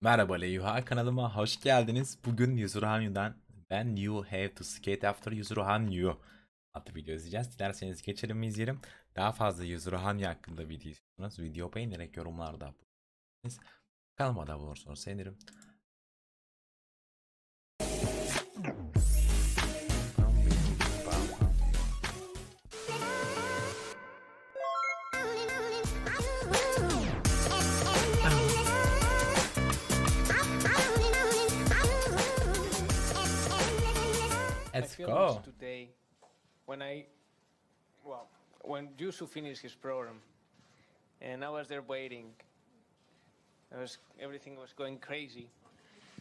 Merhaba Leyuha kanalıma hoş geldiniz. Bugün Yuzuru Hanyu'dan ben You Have to Skate After Yuzuru Hanyu adlı video izleyeceğiz. Dilerseniz geçelim mi izleyelim. Daha fazla Yuzuru Hanyu hakkında video istiyorsanız video beğenerek yorumlarda bulunursunuz. Kanalıma da abone olursanız sevinirim. Let's feel go. today when I, well, when Yuzu finished his program, and I was there waiting. I was everything was going crazy,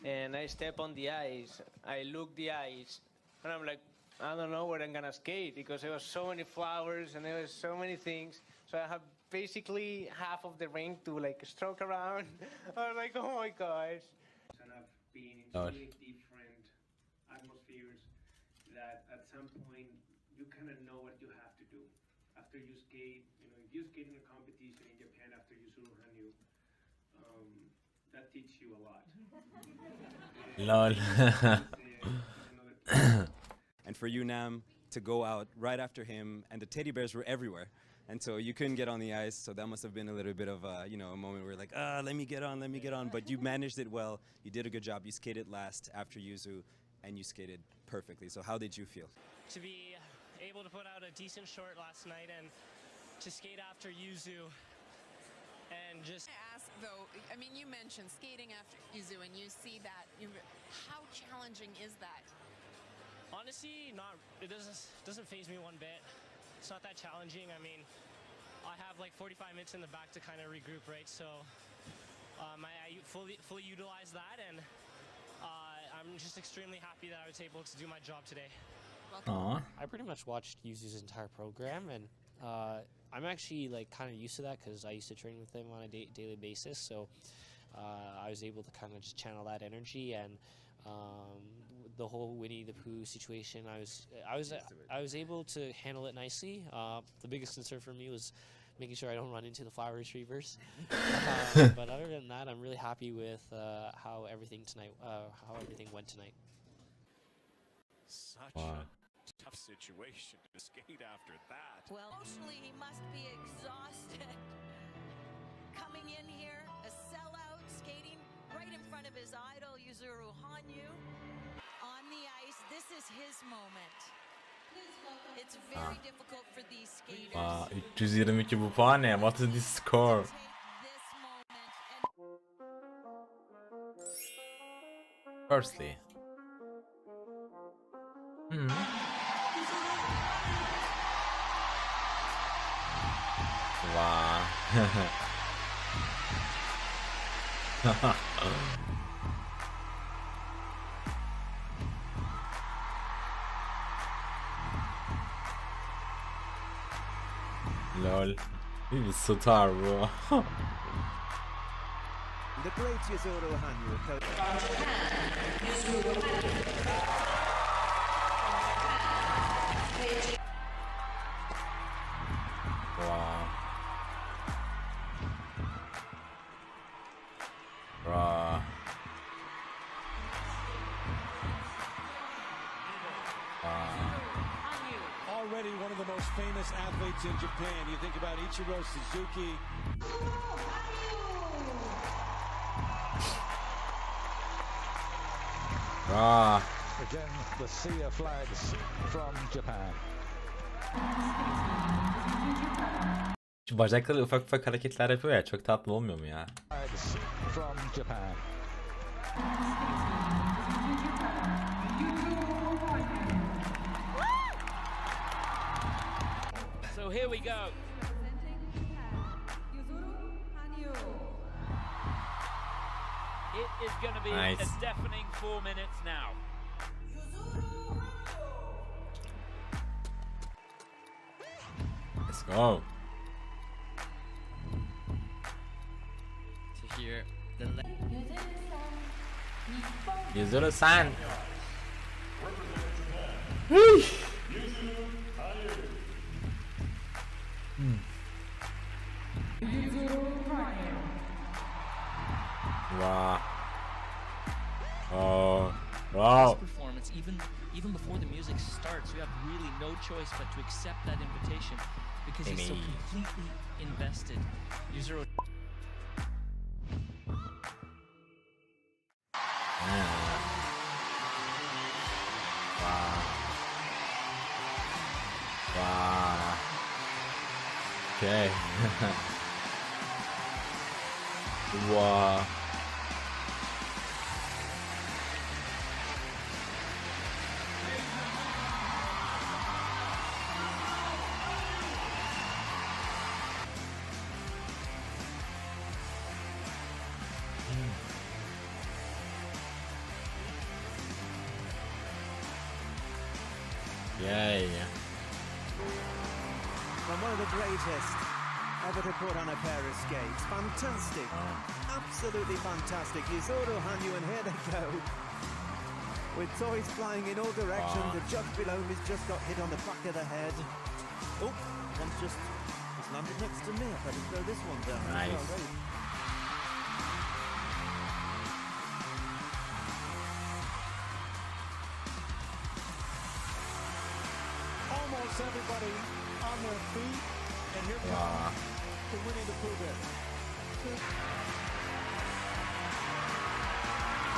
and I step on the ice. I look the ice, and I'm like, I don't know where I'm gonna skate because there was so many flowers and there was so many things. So I have basically half of the rink to like stroke around. I was like, oh my gosh. and I've been in so many different atmospheres that at some point you kind of know what you have to do. After you skate, you know, if you skate in a competition in Japan after Yuzuru Hanyu, um, that teaches you a lot. Lol. And for you, Nam, to go out right after him, and the teddy bears were everywhere. And so you couldn't get on the ice, so that must have been a little bit of a, you know, a moment where like, ah, let me get on, let me get on. But you managed it well. You did a good job. You skated last after Yuzu, and you skated perfectly. So how did you feel? to be able to put out a decent short last night and to skate after Yuzu and just I ask though, I mean, you mentioned skating after Yuzu, and you see that. You, how challenging is that? honestly not it doesn't doesn't faze me one bit. It's not that challenging. I mean, I have like 45 minutes in the back to kind of regroup, right? So um, I, I fully fully utilize that, and I'm just extremely happy that I was able to do my job today. Aa, I pretty much watched Yuzu's entire program, and uh, I'm actually like kind of used to that because I used to train with him on a da- daily basis. So uh, I was able to kind of just channel that energy and um, the whole Winnie the Pooh situation. I was I was I was able to handle it nicely. Uh, the biggest concern for me was making sure I don't run into the flower retrievers. uh, but other than that, I'm really happy with uh, how everything tonight uh, how everything went tonight. Such Wow. a tough situation to skate after that. Well, emotionally, he must be exhausted. Coming in here, a sellout, skating right in front of his idol, Yuzuru Hanyu. On the ice, this is his moment. Aa 322 bu puan ne? What is this score? Take this moment Firstly. Hmm. Wow. Lol. Bir star bu. The great Yuzuru Hanyu coach. wow. Bruh. Already one of the most famous athletes in Japan. You think about Ichiro Suzuki. Bruh. Again, the sea of flags from Japan. Şu bacakları ufak ufak hareketler yapıyor ya çok tatlı olmuyor mu ya? From Japan. Here we go. It is going to be Nice. a deafening four minutes now. Let's go. To hear the Yuzuru san. Even before the music starts, you have really no choice but to accept that invitation because he's so completely invested. Yuzuru Wow. Wow. Okay. wow. Yay. From one of the greatest ever to put on a pair of skates. Fantastic. Oh. Absolutely fantastic. Yuzuru Hanyu, and here they go. With toys flying in all directions. Wow. The judge below has just got hit on the back of the head. Oh, one's just it's landed next to me. I better throw this one down. Nice. Oh,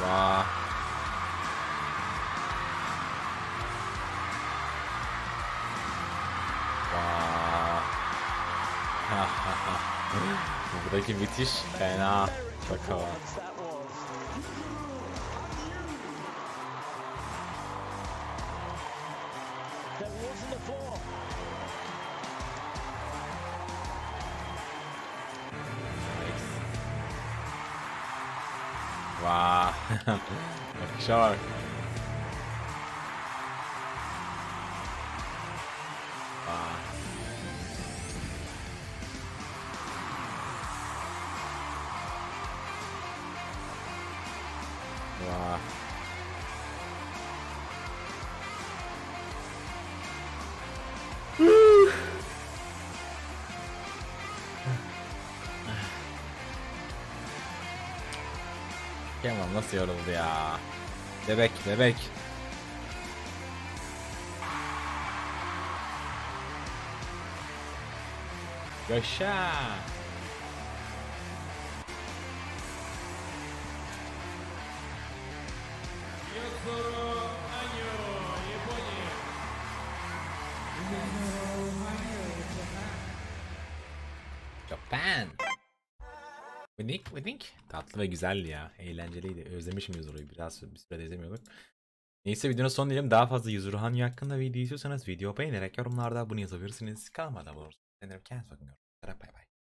Wow. Wow. Buradaki müthiş fena. Bakalım. That wasn't the floor. Wow. Akşam. Kıyamam nasıl yoruldu ya. Bebek bebek. Yaşa. Japan. Winnik, Winnik. Tatlı ve güzeldi ya. Eğlenceliydi. Özlemişim Yuzuru'yu. Biraz bir süre izlemiyorduk. Neyse videonun son diyelim. Daha fazla Yuzuru Hanyu hakkında video istiyorsanız video beğenerek yorumlarda bunu yazabilirsiniz. Kanalıma abone olursanız. Kendinize bakın. Bay bay.